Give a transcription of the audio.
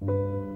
you